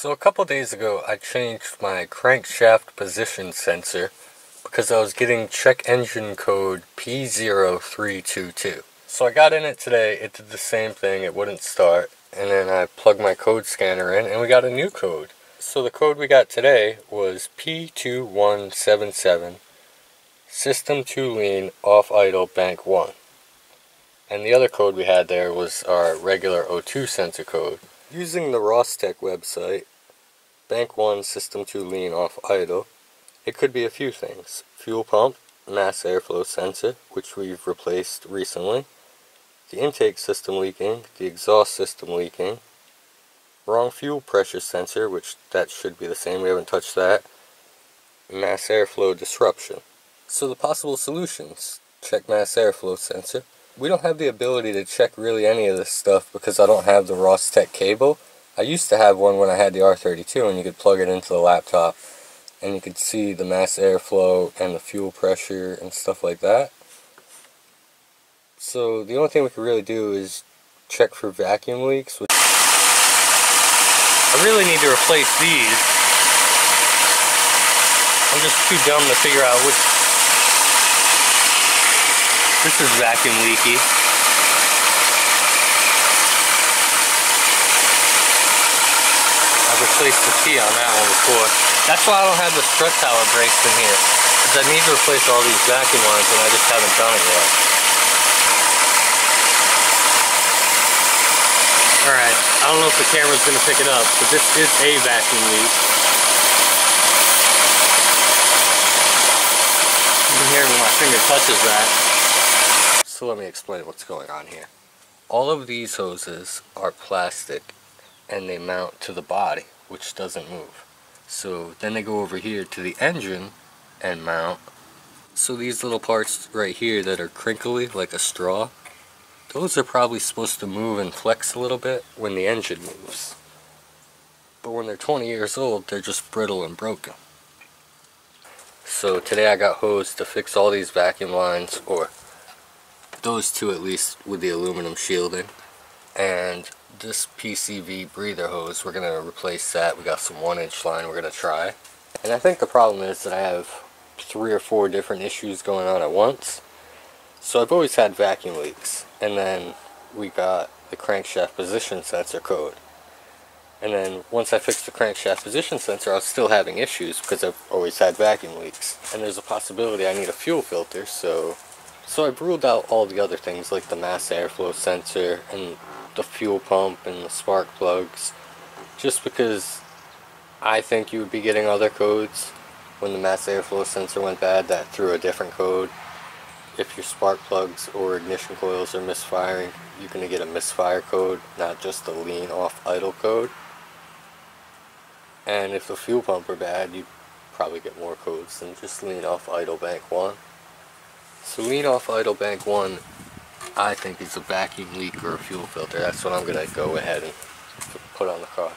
So a couple days ago I changed my crankshaft position sensor because I was getting check engine code P0322. So I got in it today, it did the same thing, it wouldn't start, and then I plugged my code scanner in and we got a new code. So the code we got today was P2177 System Too Lean Off Idle Bank 1. And the other code we had there was our regular O2 sensor code. Using the Ross-Tech website, Bank 1 System Too Lean Off Idle, it could be a few things. Fuel pump, mass airflow sensor, which we've replaced recently, the intake system leaking, the exhaust system leaking, wrong fuel pressure sensor, which that should be the same, we haven't touched that, mass airflow disruption. So the possible solutions, check mass airflow sensor, we don't have the ability to check really any of this stuff because I don't have the Ross-Tech cable. I used to have one when I had the R32 and you could plug it into the laptop and you could see the mass airflow and the fuel pressure and stuff like that. So the only thing we could really do is check for vacuum leaks. I really need to replace these. I'm just too dumb to figure out which this is vacuum leaky. I've replaced the T on that one before. That's why I don't have the strut tower brakes in here. Because I need to replace all these vacuum lines and I just haven't done it yet. Alright, I don't know if the camera's going to pick it up, but this is a vacuum leak. You can hear when my finger touches that. So let me explain what's going on here. All of these hoses are plastic and they mount to the body, which doesn't move. So then they go over here to the engine and mount. So these little parts right here that are crinkly like a straw, those are probably supposed to move and flex a little bit when the engine moves. But when they're 20 years old, they're just brittle and broken. So today I got hose to fix all these vacuum lines, or those two at least with the aluminum shielding and this PCV breather hose we're gonna replace that. We got some one inch line we're gonna try. And I think the problem is that I have three or four different issues going on at once. So I've always had vacuum leaks. And then we got the crankshaft position sensor code. And then once I fixed the crankshaft position sensor I was still having issues because I've always had vacuum leaks. And there's a possibility I need a fuel filter so so I've ruled out all the other things like the mass airflow sensor and the fuel pump and the spark plugs just because I think you would be getting other codes when the mass airflow sensor went bad that threw a different code. If your spark plugs or ignition coils are misfiring, you're going to get a misfire code, not just the lean off idle code. And if the fuel pump are bad, you probably get more codes than just lean off idle bank 1. So lean off idle bank 1 I think is a vacuum leak or a fuel filter. That's what I'm going to go ahead and put on the car.